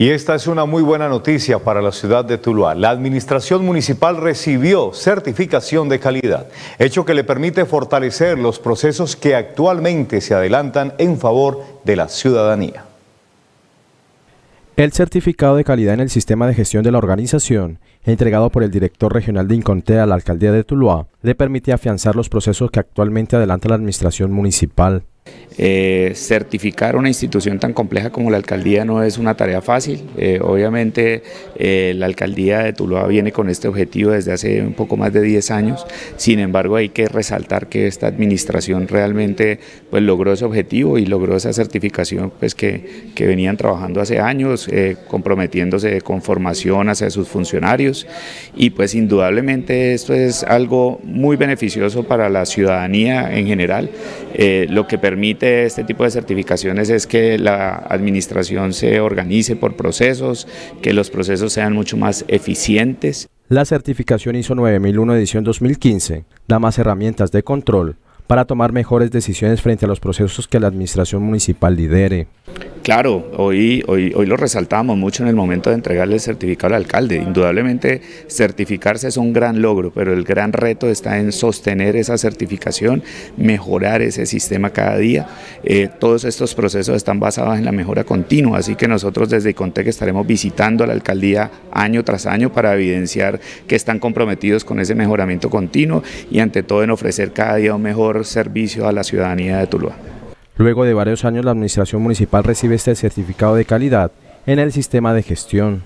Y esta es una muy buena noticia para la ciudad de Tuluá. La administración municipal recibió certificación de calidad, hecho que le permite fortalecer los procesos que actualmente se adelantan en favor de la ciudadanía. El certificado de calidad en el sistema de gestión de la organización, entregado por el director regional de Incontea a la alcaldía de Tuluá, le permite afianzar los procesos que actualmente adelanta la administración municipal. Eh, certificar una institución tan compleja como la alcaldía no es una tarea fácil. Eh, obviamente eh, la alcaldía de Tuluá viene con este objetivo desde hace un poco más de 10 años. Sin embargo, hay que resaltar que esta administración realmente pues, logró ese objetivo y logró esa certificación pues, que, que venían trabajando hace años, comprometiéndose con formación hacia sus funcionarios. Y pues indudablemente esto es algo muy beneficioso para la ciudadanía en general, lo que permite permite este tipo de certificaciones es que la administración se organice por procesos, que los procesos sean mucho más eficientes. La certificación ISO 9001 edición 2015 da más herramientas de control para tomar mejores decisiones frente a los procesos que la administración municipal lidere. Claro, hoy, hoy, hoy lo resaltamos mucho en el momento de entregarle el certificado al alcalde. Indudablemente certificarse es un gran logro, pero el gran reto está en sostener esa certificación, mejorar ese sistema cada día. Eh, todos estos procesos están basados en la mejora continua, así que nosotros desde Icontec estaremos visitando a la alcaldía año tras año para evidenciar que están comprometidos con ese mejoramiento continuo y ante todo en ofrecer cada día un mejor servicio a la ciudadanía de Tuluá. Luego de varios años, la Administración Municipal recibe este certificado de calidad en el sistema de gestión.